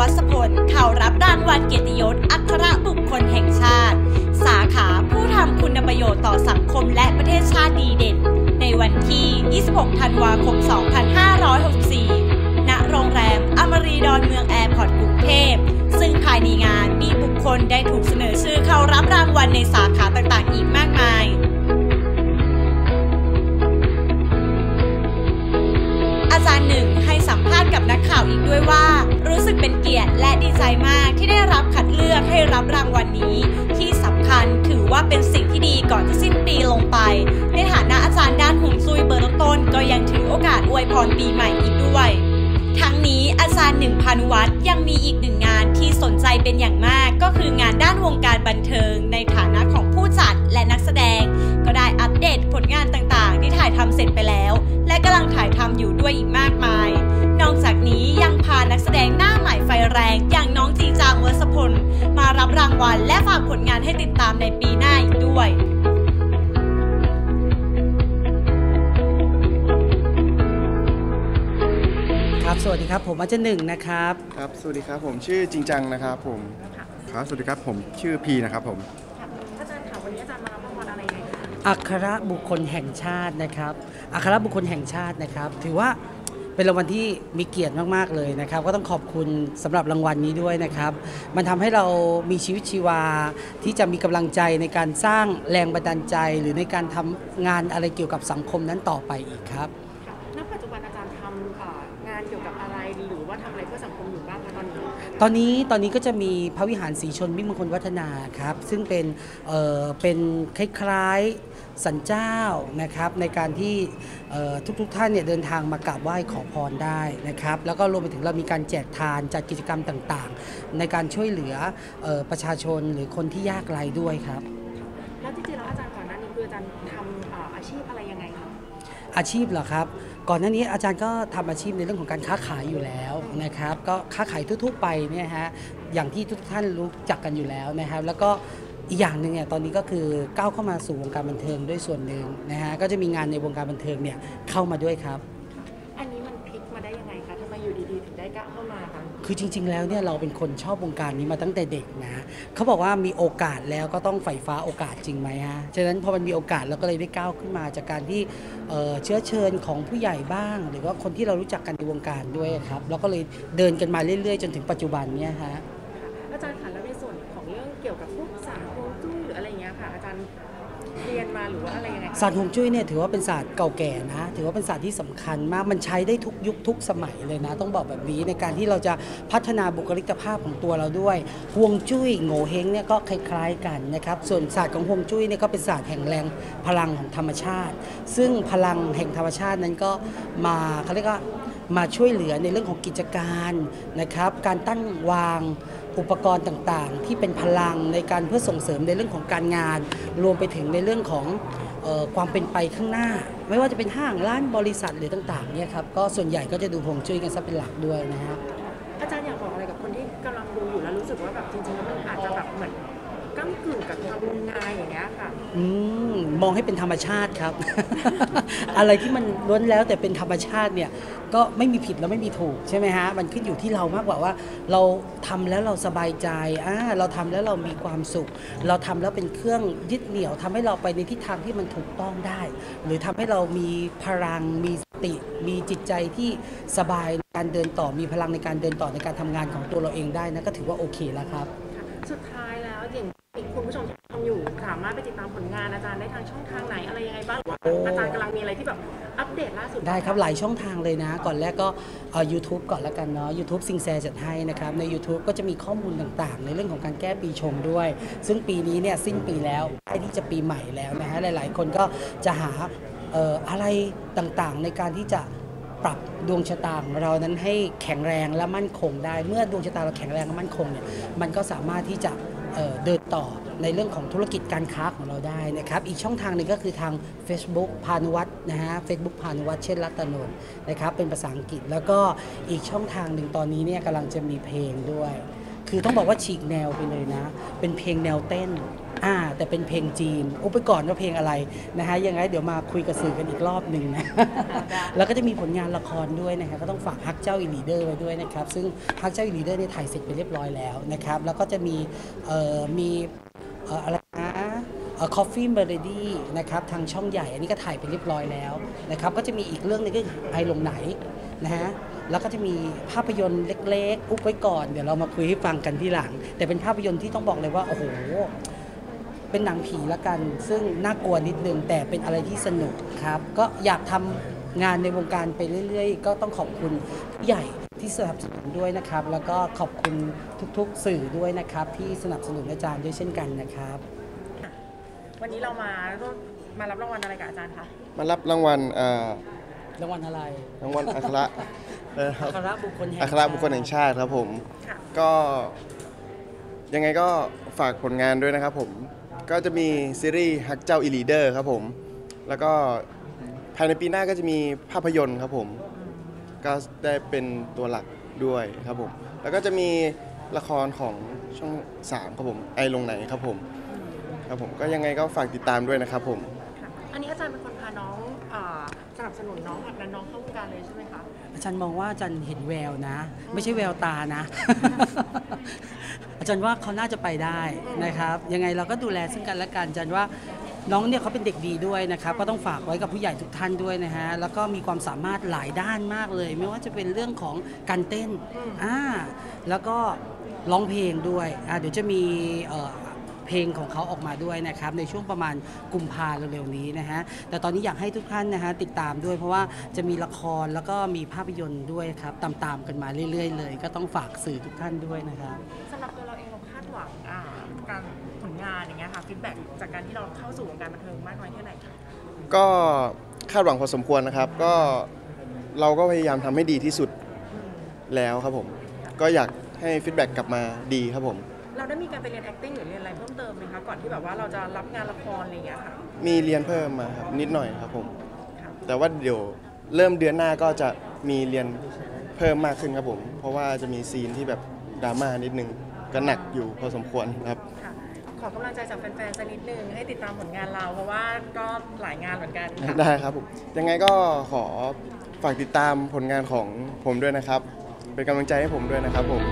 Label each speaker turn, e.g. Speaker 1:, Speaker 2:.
Speaker 1: วัชพลเขารับรางวัลเกียรติยศอัครบุคคลแห่งชาติ สาขาผู้ทำคุณประโยชน์ต่อสังคมและประเทศชาติดีเด่น ในวันที่ 26 ธันวาคม 2564 ณ โรงแรมอมรีดอนเมืองแอร์พอร์ตกรุงเทพ ซึ่งภายในงานมีบุคคลได้ถูกเสนอชื่อเข้ารับรางวัลในสา หนึ่งให้สัมภาษณ์กับนักข่าวอีกด้วยว่า รู้สึกเป็นเกียรติและดีใจมากที่ได้รับคัดเลือกให้รับรางวัลนนี้ ที่สำคัญถือว่าเป็นสิ่งที่ดีก่อนจะสิ้นปีลงไป ในฐานะอาจารย์ด้านหงซุยเบอร์ต้นก็ยังถือโอกาสอวยพรปีใหม่อีกด้วยทั้งนี้อาจารย์หนึ่งพานุวัฒน์ยังมีอีกหนึ่งงานที่สนใจเป็นอย่างมาก ก็คืองานด้านวงการบันเทิง ในฐานะของผู้จัดและนักแสดง วัล และฝากผลงานให้ติดตามในปีหน้าอีกด้วย
Speaker 2: ครับสวัสดีครับผมอาจารย์หนึ่งนะครับ
Speaker 3: ครับ สวัสดีครับผมชื่อจริงจังนะครับผมครับสวัสดีครับผมชื่อพีนะครับผม
Speaker 4: อาจารย์ค่ะวันนี้อาจารย์มารับรางวัลอะไรยังไงคะ
Speaker 2: อัครบุคคลแห่งชาตินะครับอัครบุคคลแห่งชาตินะครับ ถือว่า เป็นรางวัลที่มีเกียรติมากๆเลยนะครับ ก็ต้องขอบคุณสำหรับรางวัลนี้ด้วยนะครับ มันทำให้เรามีชีวิตชีวาที่จะมีกำลังใจในการสร้างแรงบันดาลใจ หรือในการทำงานอะไรเกี่ยวกับสังคมนั้นต่อไปอีกครับ
Speaker 4: ตอนนี้
Speaker 2: ตอนนี้ก็จะมีพระวิหารสีชนมิมงคลวัฒนาครับ ซึ่งเป็นเอ่อเป็นคล้ายๆสันเจ้านะครับในการที่ทุกๆท่านเนี่ยเดินทางมากราบไหว้ขอพรได้นะครับ แล้วก็รวมไปถึงเรามีการแจกทานจัดกิจกรรมต่างๆ ในการช่วยเหลือออประชาชนหรือคนที่ยากไร้ด้วยครับ
Speaker 4: แล้วจริงๆแล้วอาจารย์ก่อนหน้านี้คืออาจารย์ทำเอ่ออาชีพอะไรยังไงคะ
Speaker 2: อาชีพเหรอครับ ก่อนหน้านี้อาจารย์ก็ทำอาชีพในเรื่องของการค้าขายอยู่แล้วนะครับ ก็ค้าขายทั่วๆไปเนี่ยฮะอย่างที่ทุกท่านรู้จักกันอยู่แล้วนะครับ แล้วก็อีกอย่างหนึ่งเนี่ยตอนนี้ก็คือก้าวเข้ามาสู่วงการบันเทิงด้วยส่วนหนึ่งนะฮะก็จะมีงานในวงการบันเทิงเนี่ยเข้ามาด้วยครับ
Speaker 4: คือ
Speaker 2: จริง ๆ แล้วเนี่ยเราเป็นคนชอบวงการนี้มาตั้งแต่เด็กนะ เขาบอกว่ามีโอกาสแล้วก็ต้องใฝ่ฟ้าโอกาสจริงไหมฮะ ฉะนั้นพอมันมีโอกาสเราก็เลยได้ก้าวขึ้นมาจากการที่เชื้อเชิญของผู้ใหญ่บ้าง หรือว่าคนที่เรารู้จักกันในวงการด้วยครับแล้วก็เลยเดินกันมาเรื่อย ๆ จนถึงปัจจุบันเนี่ยฮะ
Speaker 4: อาจารย์ค่ะแล้วในส่วนของเรื่องเกี่ยวกับพวกศาร์ฮวงจุ้ยหรืออะไรเงี้ยค่ะอาจารย์ เรียนมาหรือว่าอะไรยังไง
Speaker 2: ศาสตร์ฮวงจุ้ยเนี่ยถือว่าเป็นศาสตร์เก่าแก่นะ ถือว่าเป็นศาสตร์ที่สำคัญมาก มันใช้ได้ทุกยุคทุกสมัยเลยนะ ต้องบอกแบบนี้ในการที่เราจะพัฒนาบุคลิกภาพของตัวเราด้วยฮวงจุ้ยโง่เฮงเนี่ยก็คล้ายๆกันนะครับ ส่วนศาสตร์ของฮวงจุ้ยเนี่ยก็เป็นศาสตร์แห่งแรงพลังของธรรมชาติ ซึ่งพลังแห่งธรรมชาตินั้นก็มาเขาเรียกว่ามาช่วยเหลือในเรื่องของกิจการนะครับ การตั้งวาง อุปกรณ์ต่างๆ ที่เป็นพลังในการเพื่อส่งเสริมในเรื่องของการงาน รวมไปถึงในเรื่องของออความเป็นไปข้างหน้า ไม่ว่าจะเป็นห้างร้านบริษัทหรือต่างๆเนี่ยครับก็ส่วนใหญ่ก็จะดูผงจุ้ยกันซะเป็นหลักด้วยนะฮะ
Speaker 4: อาจารย์อยากบอกอะไรกับคนที่กำลังดูอยู่แล้วรู้สึกว่าแบบจริงๆแล้วมันอาจจะแบบเหมือน ก้ากึ่งกับทำงานอย่างเงี้ยค่ะ
Speaker 2: อืมมองให้เป็นธรรมชาติครับ อะไรที่มันล้วนแล้วแต่เป็นธรรมชาติเนี่ย ก็ไม่มีผิดแล้วไม่มีถูกใช่ไหมฮะ มันขึ้นอยู่ที่เรามากกว่าว่า เราทำแล้วเราสบายใจอ่าเราทำแล้วเรามีความสุข เราทำแล้วเป็นเครื่องยึดเหนี่ยวทำให้เราไปในทิศทางที่มันถูกต้องได้ หรือทำให้เรามีพลังมีสติ มีจิตใจที่สบายในการเดินต่อมีพลังในการเดินต่อในการทำงานของตัวเราเองได้นะก็ถือว่าโอเคแล้วครับ
Speaker 4: สุดท้ายแล้วอย่างที่ คุณผู้ชมที่ทำอยู่สามารถไปติดตามผลงานอาจารย์ได้ทางช่องทางไหนอะไรยังไงบ้างหรือว่า
Speaker 2: โอ้
Speaker 4: อาจารย์กำลังมีอะไรที่แบบอัปเดตล่าสุด
Speaker 2: ได้ครับหลายช่องทางเลยนะ ก่อนแรกก็เอ่อ YouTube ก่อนแล้วกันเนาะ YouTube ซิงแซจัดให้นะครับ ใน YouTube ก็จะมีข้อมูลต่างๆ ในเรื่องของการแก้ปีชงด้วย ซึ่งปีนี้เนี่ยสิ้นปีแล้วใกล้ที่จะปีใหม่แล้วนะฮะหลายๆ คนก็จะหาเอ่ออะไรต่างๆ ในการที่จะปรับดวงชะตาของเรานั้นให้แข็งแรงและมั่นคงได้ เมื่อดวงชะตาเราแข็งแรงและมั่นคงเนี่ยมันก็สามารถที่จะ เดินต่อในเรื่องของธุรกิจการค้าของเราได้นะครับ อีกช่องทางหนึ่งก็คือทาง Facebook พานุวัฒน์นะฮะเฟซบุ๊กพานุวัฒน์เช่นรัตนนท์นะครับ เป็นภาษาอังกฤษ แล้วก็อีกช่องทางหนึ่งตอนนี้เนี่ยกำลังจะมีเพลงด้วย คือต้องบอกว่าฉีกแนวไปเลยนะ เป็นเพลงแนวเต้น อ่าแต่เป็นเพลงจีนอุบไปก่อนว่าเพลงอะไรนะฮะยังไงเดี๋ยวมาคุยกับสื่อกันอีกรอบหนึ่งนะแล้วก็จะมีผลงานละครด้วยนะครับก็ต้องฝากฮักเจ้าอีลีเดอร์ไว้ด้วยนะครับซึ่งฮักเจ้าอีลีเดอร์เนี่ยถ่ายเสร็จไปเรียบร้อยแล้วนะครับแล้วก็จะมีเอ่อมีเอ่ออะไรนะเอ่อ Coffee Melody นะครับทางช่องใหญ่ อันนี้ก็ถ่ายไปเรียบร้อยแล้วนะครับก็จะมีอีกเรื่องหนึงก็คือไอลงไหนนะฮะแล้วก็จะมีภาพยนตร์เล็กๆ อุบไว้ก่อน เดี๋ยวเรามาคุยให้ฟังกันที่หลัง แต่เป็นภาพยนตร์ที่ต้องบอกเลยว่า โอ้โห เป็นหนังผีละกัน ซึ่งน่ากลัวนิดนึงแต่เป็นอะไรที่สนุกครับ ก็อยากทำงานในวงการไปเรื่อย ๆ ก็ต้องขอบคุณผู้ใหญ่ที่สนับสนุนด้วยนะครับ แล้วก็ขอบคุณทุกๆสื่อด้วยนะครับ ที่สนับสนุนอาจารย์ด้วยเช่นกันนะครับ
Speaker 4: วันนี้เรามาร่วมมารับรางวัลอะไรกับอาจารย์คะ
Speaker 3: มารับรางวัลเอ่อ
Speaker 2: รางวัลอะไร
Speaker 3: รางวัลอัคระเอ่อครับ
Speaker 2: อัครบุคคลแห่ง
Speaker 3: อัคระบุคคลแห่งชาติครับผม
Speaker 4: ค่ะ
Speaker 3: ก็ยังไงก็ฝากผลงานด้วยนะครับผม ก็จะมีซีรีส์ฮักเจ้าอีลีเดอร์ครับผม แล้วก็ภายในปีหน้าก็จะมีภาพยนตร์ครับผม ก็ได้เป็นตัวหลักด้วยครับผม แล้วก็จะมีละครของช่อง3ครับผม ไอลงไหนครับผม ครับผม ก็ยังไงก็ฝากติดตามด้วยนะครับผม
Speaker 4: ค่ะอันนี้อาจารย์เป็นคนพาน้องเอ่อสนับสนุนน้องผลักดันน้องเข้าวงการเลยใช่ไหมคะ
Speaker 2: อาจารย์มองว่าอาจารย์เห็นแววนะ ไม่ใช่แววตานะอา จารย์ว่าเขาน่าจะไปได้นะครับ ยังไงเราก็ดูแลซึ่งกันและกันจารย์ว่าน้องเนี่ยเขาเป็นเด็กดีด้วยนะครับ ก็ต้องฝากไว้กับผู้ใหญ่ทุกท่านด้วยนะฮะ แล้วก็มีความสามารถหลายด้านมากเลย ไม่ว่าจะเป็นเรื่องของการเต้นอ่าแล้วก็ร้องเพลงด้วยอ่าเดี๋ยวจะมีเอ่อเพลงของเขาออกมาด้วยนะครับ ในช่วงประมาณกุมภาเร็วๆนี้นะฮะ แต่ตอนนี้อยากให้ทุกท่านนะฮะติดตามด้วย เพราะว่าจะมีละครแล้วก็มีภาพยนตร์ด้วยครับตามๆกันมาเรื่อย ๆ เลย ก็ต้องฝากสื่อทุกท่านด้วยนะครับ
Speaker 4: สำหรับตัว feedback จากการที่เราเข้าสู่วงการบันเทิงมากน้อยแค่ไหนคะ
Speaker 3: ก็คาดหวังพอสมควรนะครับ ก็เราก็พยายามทำให้ดีที่สุดแล้วครับผม ก็อยากให้ feedback กลับมาดีครับผม
Speaker 4: เราได้มีการไปเรียน acting หรือเรียนอะไรเพิ่มเติมไหมคะก่อนที่แบบว่าเราจะรับงานละครอะไรอย่างเงี้ยค่ะ
Speaker 3: มีเรียนเพิ่มมาครับนิดหน่อยครับผม
Speaker 4: ค่ะ
Speaker 3: แต่ว่าเดี๋ยวเริ่มเดือนหน้าก็จะมีเรียนเพิ่มมากขึ้นครับผม เพราะว่าจะมีซีนที่แบบดราม่านิดนึงก็หนักอยู่พอสมควรครับ
Speaker 4: ค่ะ ขอกำลังใจจากแฟนๆสักนิดนึงให้ติดตามผลงานเรา เพราะว่าก็หลายงานเหมือนกันค่ะ
Speaker 3: ได้ครับผมยังไงก็ขอฝากติดตามผลงานของผมด้วยนะครับ เป็นกำลังใจให้ผมด้วยนะครับผม